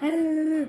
嗯